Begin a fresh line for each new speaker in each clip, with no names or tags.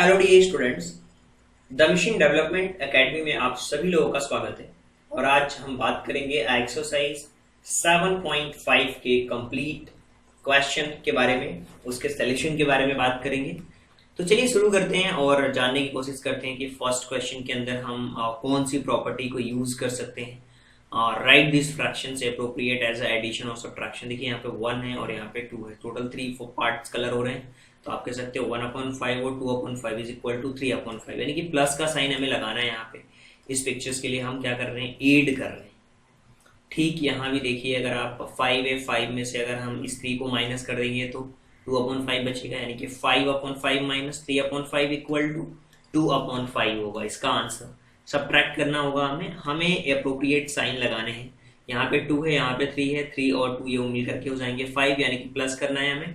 Hello dear students the mission development academy में आप सभी लोगों का स्वागत है। और आज हम बात करेंगे एक्सरसाइज 7.5 के कंप्लीट क्वेश्चन के बारे में, उसके सोल्यूशन के बारे में बात करेंगे। तो चलिए शुरू करते हैं और जानने की कोशिश करते हैं कि फ़र्स्ट क्वेश्चन के अंदर हम कौन सी प्रॉपर्टी को यूज़ कर सकते हैं। Write this fraction appropriate as addition और सब्ट्रैक्शन देखिए, यहाँ पे वन है और यहाँ पे टू है. Total three four part colour हो रहे हैं. तो आप कह सकते हो वन अपॉन फाइव और two upon five is equal to three upon five यानी कि प्लस का साइन हमें लगाना है यहाँ पे. इस पिक्चर्स के लिए हम क्या कर रहे हैं? एड कर रहे हैं. ठीक, यहाँ भी देखिए, अगर आप फाइव है फाइव में से अगर हम इस थ्री को माइनस कर देंगे तो टू अपॉन फाइव बचेगा. यानी कि five upon five minus three upon five equal to two upon five होगा. इसका आंसर सब्ट्रैक्ट करना होगा हमें। हमें अप्रोप्रिएट साइन लगाने हैं। यहाँ पे टू है, यहाँ पे थ्री है। थ्री और टू ये मिल करके हो जाएँगे फाइव यानी कि प्लस करना है हमें।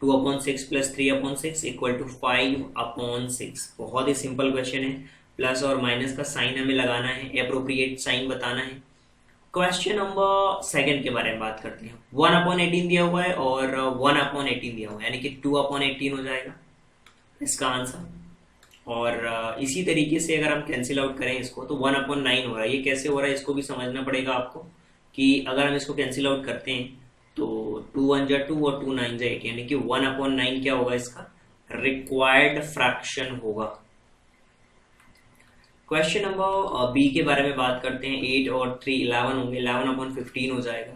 Two upon six plus three upon six equal to five upon six बहुत ही सिंपल क्वेश्चन है। प्लस और माइनस का साइन हमें लगाना है। अप्रोप्रिएट साइन बताना है। क्वेश्चन नंबर सेकंड के बारे में बात करते हैं। वन अपॉन एटीन दिया हुआ है और वन अपॉन एटीन दिया हुआ है। यानी कि टू अपॉन एटीन हो जाएगा। इसका आंसर और इसी तरीके से अगर हम कैंसिल आउट करें इसको तो वन अपॉन नाइन हो रहा है। ये कैसे हो रहा है इसको भी समझना पड़ेगा आपको कि अगर हम इसको कैंसिल आउट करते हैं तो टू वन जा टू और टू नाइन जा यानी कि वन अपॉन नाइन क्या होगा इसका? रिक्वायर्ड फ्रैक्शन होगा। क्वेश्चन नंबर बी के बारे में बात करते हैं। एट और थ्री इलेवन होंगे। इलेवन अपॉन फिफ्टीन हो जाएगा।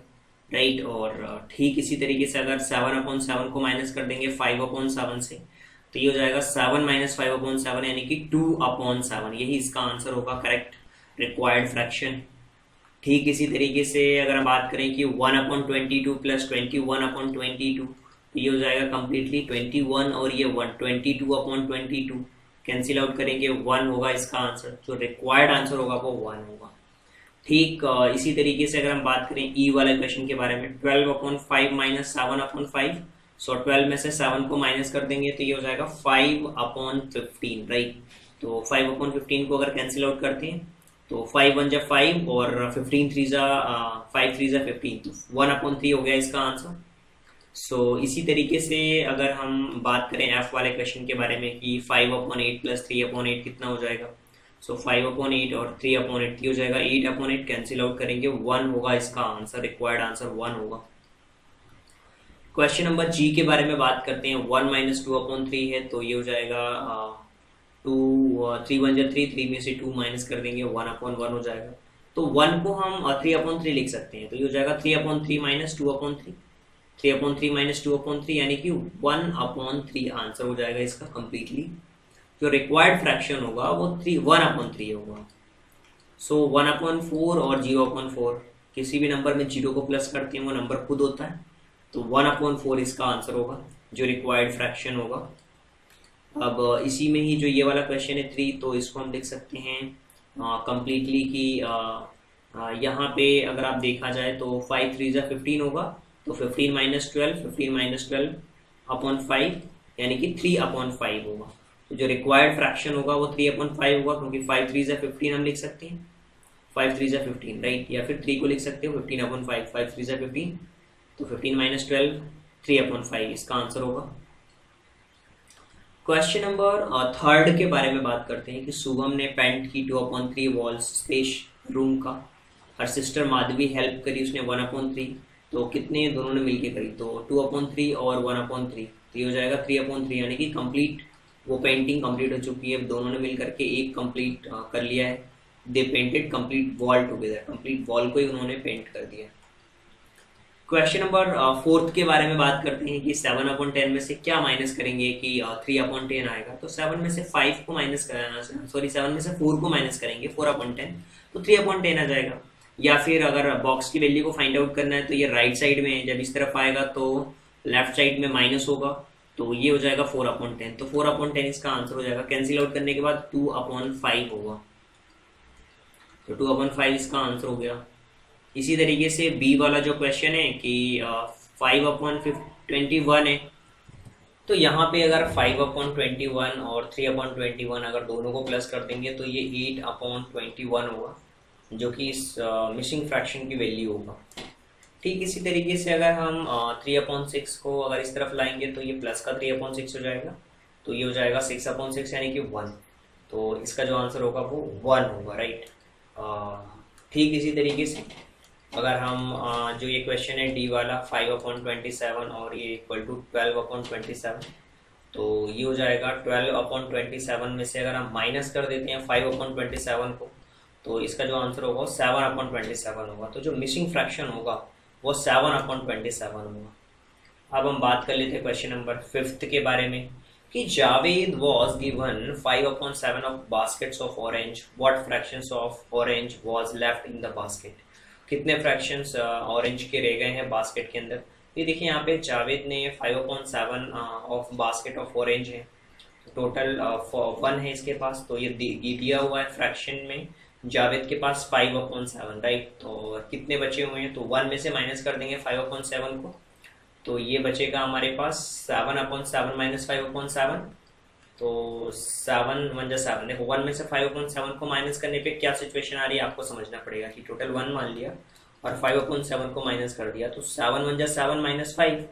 राइट और ठीक इसी तरीके से अगर सेवन अपॉन सेवन को माइनस कर देंगे फाइव अपॉन सेवन से तो ये हो जाएगा seven minus five upon seven यानी कि टू अपॉन सेवन यही इसका आंसर होगा करेक्ट रिक्वायर्ड फ्रैक्शन ठीक इसी तरीके से अगर हम बात करें कि one upon twenty two plus twenty one upon twenty two ये हो जाएगा कंप्लीटली ट्वेंटी वन और ये one twenty two upon twenty two cancel out करेंगे वन होगा इसका आंसर जो रिक्वायर्ड आंसर होगा वो वन होगा. ठीक इसी तरीके से अगर हम बात करें ई e वाले क्वेश्चन के बारे में twelve upon five minus seven upon five so twelve में से सेवन को माइनस कर देंगे तो ये हो जाएगा फाइव अपॉन फिफ्टीन राइट तो फाइव अपॉन फिफ्टीन को अगर कैंसिल आउट करते हैं तो फाइव वन जा फाइव और फिफ्टीन थ्री जा फाइव थ्री जा फिफ्टीन तो वन अपॉन थ्री हो गया इसका आंसर सो so, इसी तरीके से अगर हम बात करें एफ़ वाले क्वेश्चन के बारे में कि five upon eight plus three upon eight कितना हो जाएगा? सो फाइव अपॉन एट और थ्री अपॉन एट हो जाएगा eight upon eight cancel out करेंगे वन होगा इसका आंसर रिक्वायर्ड आंसर वन होगा. क्वेश्चन नंबर जी के बारे में बात करते हैं। One minus two upon three है तो ये हो जाएगा टू थ्री वन जब थ्री थ्री में से टू माइनस कर देंगे वन अपॉन वन हो जाएगा। तो वन को हम थ्री अपॉन थ्री लिख सकते हैं। तो ये हो जाएगा three upon three minus two upon three three upon three minus two upon three यानी कि वन अपॉन थ्री आंसर हो जाएगा इसका कंप्लीटली जो रिक्वायर्ड फ्रैक्शन होगा, वो थ्री वन अपॉन थ्री होगा। सो वन अपॉन फोर और ज़ीरो अपॉन फोर किसी भी नंबर में ज़ीरो को प्लस करते हैं, वो नंबर खुद होता है। तो तो अपॉन फोर इसका आंसर होगा, जो रिक्वायर्ड फ्रैक्शन होगा। अब इसी में ही जो ये वाला क्वेश्चन है थ्री तो इसको हम लिख सकते हैं कंप्लीटली कि यहाँ पे अगर आप देखा जाए तो फाइव थ्री ज़ा फिफ्टीन होगा तो fifteen minus twelve fifteen minus twelve upon five यानी कि थ्री अपॉन फाइव होगा। तो जो रिक्वायर्ड फ्रैक्शन होगा वो थ्री अपॉन फाइव होगा, क्योंकि फाइव थ्री ज़ा फिफ्टीन हम लिख सकते हैं। फाइव थ्री ज़ा फिफ्टीन राइट या फिर थ्री को लिख सकते हो fifteen upon five five three ज़ा फिफ्टीन तो fifteen minus twelve three upon five इसका आंसर होगा। क्वेश्चन नंबर थर्ड के बारे में बात करते हैं कि शुभम ने पेंट की two upon three walls space room का। हर सिस्टर माधवी हेल्प करी, उसने वन अपॉन थ्री तो कितने दोनों ने मिलके करी? तो टू अपॉन थ्री और वन अपॉन थ्री तो ये हो जाएगा थ्री अपॉन थ्री यानी कि कंप्लीट वो पेंटिंग कंप्लीट हो चुकी है। दोनों ने मिल करके एक कंप्लीट कर लिया है। They painted complete wall together complete wall को ही उन्होंने पेंट कर दिया क्वेश्चन नंबर फोर्थ के बारे में बात करते हैं कि सेवन अपॉन टेन में से क्या माइनस करेंगे कि थ्री अपॉन टेन आएगा। तो सेवन में से फाइव को माइनस सॉरी सेवन में से फोर को माइनस करेंगे फोर अपॉन टेन तो थ्री अपॉन टेन आ जाएगा। या फिर अगर बॉक्स की वैल्यू को फाइंड आउट करना है तो ये राइट साइड में जब इस तरफ़ आएगा तो लेफ़्ट साइड में माइनस होगा। तो ये हो जाएगा फोर अपॉन टेन तो फोर अपॉन टेन इसका आंसर हो जाएगा। कैंसिल आउट करने के बाद टू अपॉन फाइव होगा। तो टू अपॉन फाइव इसका आंसर हो गया। इसी तरीके से बी वाला जो क्वेश्चन है कि फाइव अपॉन ट्वेंटी वन है। तो यहाँ पे अगर फाइव अपॉन ट्वेंटी वन और थ्री अपॉन ट्वेंटी वन अगर दोनों को प्लस कर देंगे तो ये एट अपॉन ट्वेंटी वन होगा, जो कि इस मिसिंग फ्रैक्शन की वैल्यू होगा। ठीक, इसी तरीके से अगर हम थ्री अपॉन सिक्स को अगर इस तरफ़ लाएँगे तो ये प्लस का थ्री अपॉन सिक्स हो जाएगा। तो ये हो जाएगा सिक्स अपॉन सिक्स यानी कि वन तो इसका जो आंसर होगा वो वन होगा राइट ठीक, इसी तरीके से। अगर हम जो ये क्वेश्चन है डी वाला फाइव अपॉन ट्वेंटी सेवन और ये equal to twelve upon twenty seven तो ये हो जाएगा ट्वेल्व अपॉन ट्वेंटी सेवन में से अगर हम माइनस कर देते हैं फाइव अपॉन ट्वेंटी सेवन को तो इसका जो आंसर होगा सेवन अपॉन ट्वेंटी सेवन होगा। तो जो मिसिंग फ्रैक्शन होगा, वो सेवन अपॉन ट्वेंटी सेवन होगा। अब हम बात कर लेते हैं क्वेश्चन नंबर फिफ्थ के बारे में, कि Javed was given five upon seven of baskets of orange what fractions of orange was left in the basket कितने फ्रैक्शंस ऑरेंज के रह गए हैं बास्केट के अंदर? ये देखिए यहाँ पे जावेद ने five upon seven of basket of orange है। टोटल वन है इसके पास। तो ये दिया हुआ है फ्रैक्शन में जावेद के पास फाइव अपॉइंट सेवन राइट तो कितने बचे हुए हैं? तो वन में से माइनस कर देंगे फाइव अपॉइंट सेवन को। तो ये बचेगा हमारे पास seven upon seven minus five upon seven तो सेवन वन जा सेवन देखो वन में से फाइव अपॉइंट सेवन को माइनस करने पे क्या सिचुएशन आ रही है, आपको समझना पड़ेगा कि टोटल वन मान लिया और फाइव अपॉइंट सेवन को माइनस कर दिया। तो सेवन वन जा seven minus five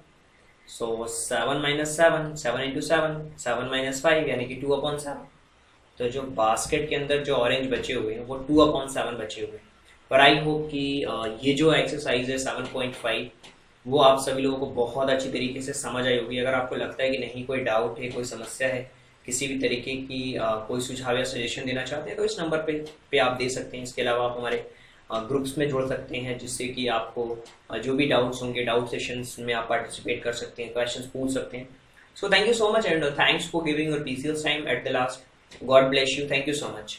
so seven minus seven seven into seven seven minus five यानी कि टू अपॉइंट सेवन तो जो बास्केट के अंदर जो ऑरेंज बचे हुए हैं, वो टू अपॉइंट सेवन बचे हुए हैं। पर आई होप कि ये जो एक्सरसाइज है सेवन पॉइंट फाइव वो आप सभी लोगों को बहुत अच्छी तरीके से समझ आई होगी। अगर आपको लगता है कि नहीं, कोई डाउट है, कोई समस्या है किसी भी तरीके की आ, कोई सुझाव या सजेशन देना चाहते हैं तो इस नंबर पे पे आप दे सकते हैं। इसके अलावा आप हमारे ग्रुप्स में जोड़ सकते हैं जिससे कि आपको जो भी डाउट्स होंगे डाउट सेशंस में आप पार्टिसिपेट कर सकते हैं क्वेश्चंस पूछ सकते हैं। So thank you so much and thanks for giving your PCL time at the last God bless you thank you so much